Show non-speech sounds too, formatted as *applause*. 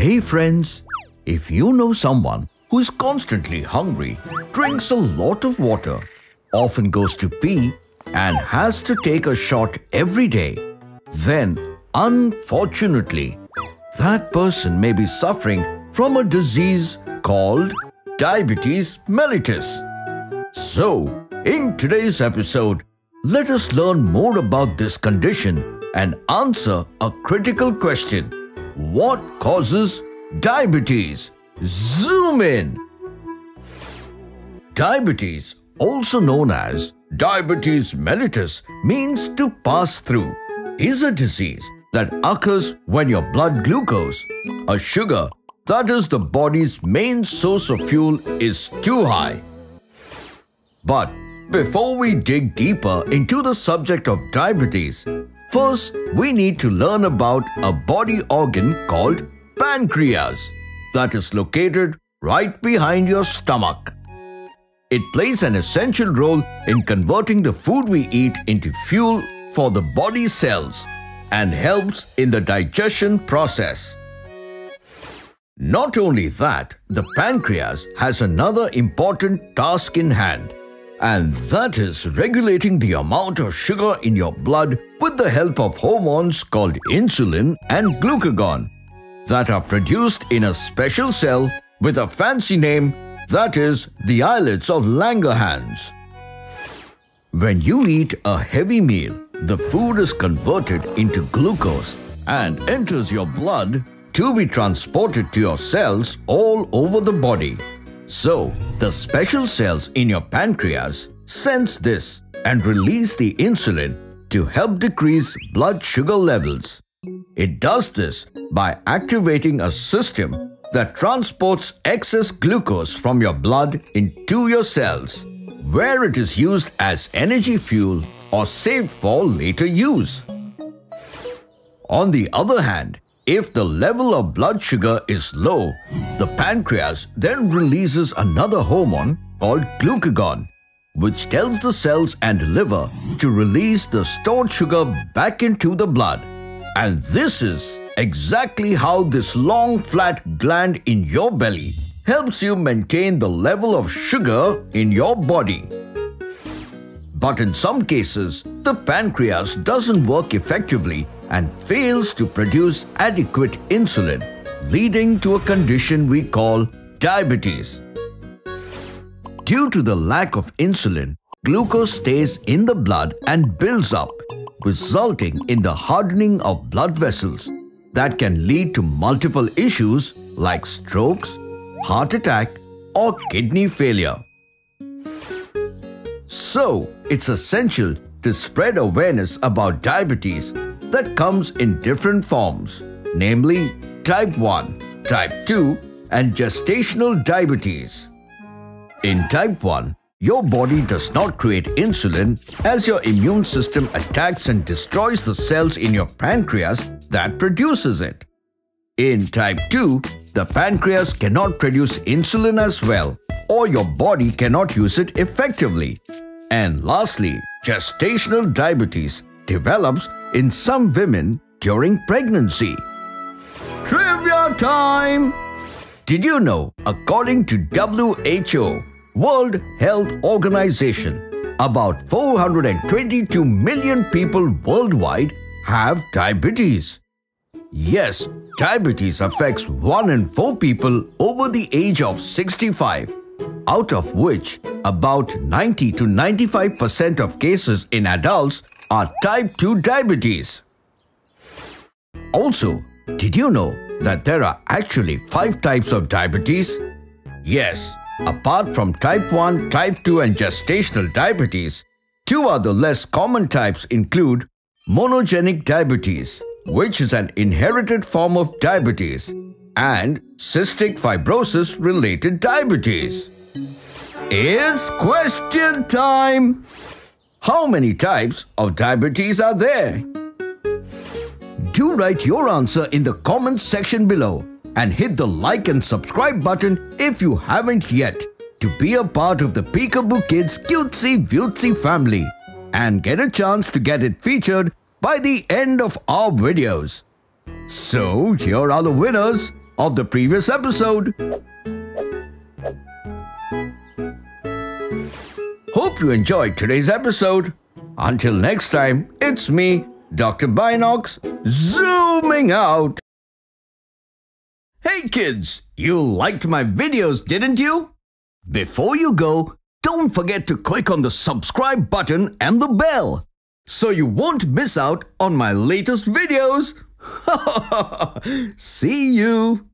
Hey friends, if you know someone who is constantly hungry, drinks a lot of water, often goes to pee, and has to take a shot every day, then unfortunately, that person may be suffering from a disease called diabetes mellitus. So, in today's episode, let us learn more about this condition and answer a critical question. What causes diabetes? Zoom in! Diabetes, also known as diabetes mellitus, means to pass through, is a disease that occurs when your blood glucose, a sugar that is the body's main source of fuel, is too high. But before we dig deeper into the subject of diabetes, first we need to learn about a body organ called pancreas that is located right behind your stomach. It plays an essential role in converting the food we eat into fuel for the body cells and helps in the digestion process. Not only that, the pancreas has another important task in hand, and that is regulating the amount of sugar in your blood with the help of hormones called insulin and glucagon that are produced in a special cell with a fancy name that is the islets of Langerhans. When you eat a heavy meal, the food is converted into glucose and enters your blood to be transported to your cells all over the body. So, the special cells in your pancreas sense this and release the insulin to help decrease blood sugar levels. It does this by activating a system that transports excess glucose from your blood into your cells, where it is used as energy fuel or saved for later use. On the other hand, if the level of blood sugar is low, the pancreas then releases another hormone called glucagon, which tells the cells and liver to release the stored sugar back into the blood. And this is exactly how this long flat gland in your belly helps you maintain the level of sugar in your body. But in some cases, the pancreas doesn't work effectively and fails to produce adequate insulin, leading to a condition we call diabetes. Due to the lack of insulin, glucose stays in the blood and builds up, resulting in the hardening of blood vessels that can lead to multiple issues like strokes, heart attack, or kidney failure. So, it's essential to spread awareness about diabetes that comes in different forms, namely type 1, type 2, and gestational diabetes. In type 1, your body does not create insulin as your immune system attacks and destroys the cells in your pancreas that produces it. In type 2, the pancreas cannot produce insulin as well or your body cannot use it effectively. And lastly, gestational diabetes develops in some women during pregnancy. Trivia time! Did you know, according to WHO, World Health Organization, about 422 million people worldwide have diabetes. Yes, diabetes affects 1 in 4 people over the age of 65, out of which about 90 to 95% of cases in adults are type 2 diabetes. Also, did you know that there are actually 5 types of diabetes? Yes, apart from type 1, type 2 and gestational diabetes, two other less common types include monogenic diabetes, which is an inherited form of diabetes, and cystic fibrosis related diabetes. It's question time! How many types of diabetes are there? Do write your answer in the comments section below and hit the like and subscribe button if you haven't yet to be a part of the Peekaboo Kidz cutesy Vutsy family and get a chance to get it featured by the end of our videos. So here are the winners of the previous episode. Hope you enjoyed today's episode. Until next time, it's me, Dr. Binocs, zooming out. Hey kids, you liked my videos, didn't you? Before you go, don't forget to click on the subscribe button and the bell so you won't miss out on my latest videos. *laughs* See you!